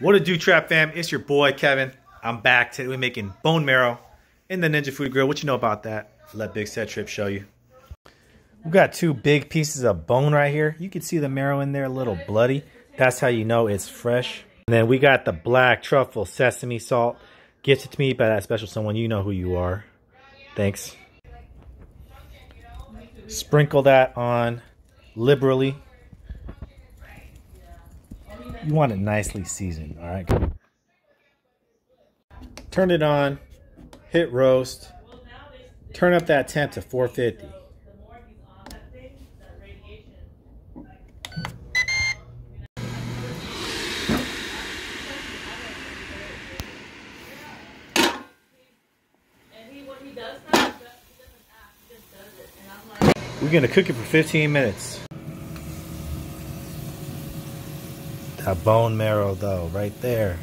What a do, Trap fam? It's your boy, Kevin. I'm back. Today we're making bone marrow in the Ninja Foodi Grill. What you know about that? Let Big Set Trip show you. We've got two big pieces of bone right here. You can see the marrow in there, a little bloody. That's how you know it's fresh. And then we got the black truffle sesame salt. Gifted to me by that special someone. You know who you are. Thanks. Sprinkle that on liberally. You want it nicely seasoned, all right? Turn it on, hit roast, turn up that temp to 450. We're gonna cook it for 15 minutes. That bone marrow though, right there.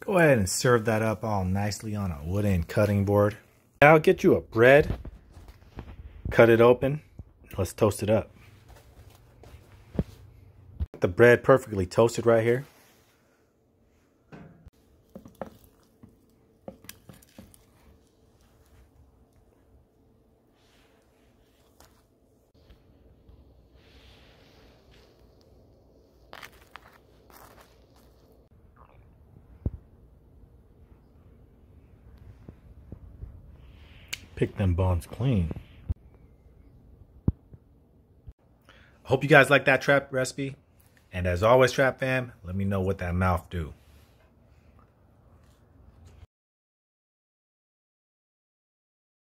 Go ahead and serve that up all nicely on a wooden cutting board. Now get you a bread, cut it open, let's toast it up. The bread perfectly toasted right here. Pick them bones clean. Hope you guys like that trap recipe. And as always, Trap fam, let me know what that mouth do.